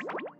you